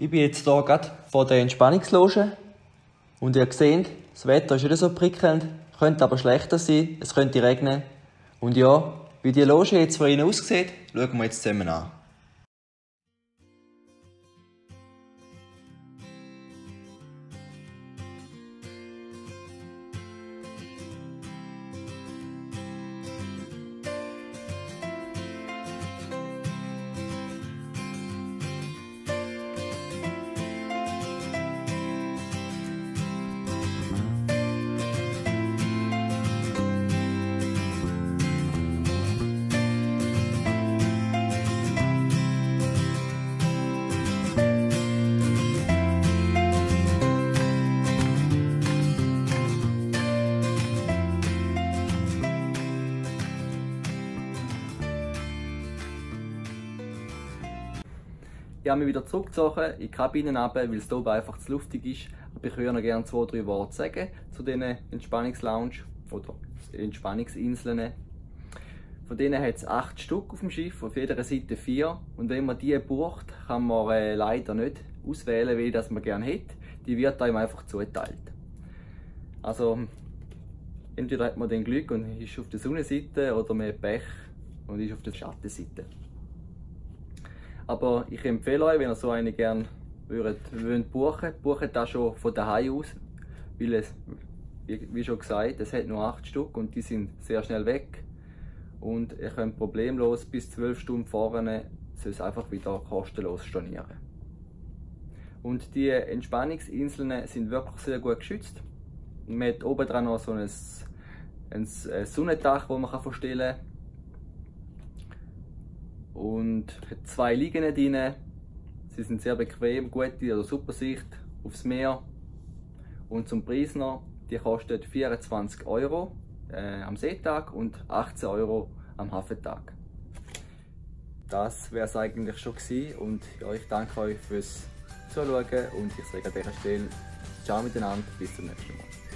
Ich bin jetzt hier gerade vor der Entspannungsloge und ihr seht, das Wetter ist nicht so prickelnd, könnte aber schlechter sein, es könnte regnen. Und ja, wie die Loge jetzt von Ihnen aussieht, schauen wir jetzt zusammen an. Ich habe mich wieder zurückgezogen in die Kabine runter, weil es hier einfach zu luftig ist. Aber ich würde noch gerne zwei, drei Worte sagen zu diesen Entspannungslounge oder Entspannungsinseln. Von denen hat es acht Stück auf dem Schiff, auf jeder Seite vier. Und wenn man die bucht, kann man äh, leider nicht auswählen, wie das man gerne hätte. Die wird einem einfach zuteilt. Also entweder hat man den Glück und ist auf der Sonnenseite oder man hat Pech und ist auf der Schattenseite. Aber ich empfehle euch, wenn ihr so eine gerne würdet, würdet buchen, bucht das schon von daheim aus, weil es, wie schon gesagt, es hat nur 8 Stück und die sind sehr schnell weg und ihr könnt problemlos bis 12 Stunden vorne es einfach wieder kostenlos stornieren. Und die Entspannungsinseln sind wirklich sehr gut geschützt. Man hat oben dran noch so ein, ein Sonnendach, das man verstellen kann und hat zwei Liegen drin. Sie sind sehr bequem, gute oder super Sicht aufs Meer. Und zum Preis noch, die kostet 24 Euro äh, am Seetag und 18 Euro am Hafentag. Das wäre es eigentlich schon gewesen und ja, ich danke euch fürs Zuschauen und ich sage an dieser Stelle Ciao miteinander, bis zum nächsten Mal.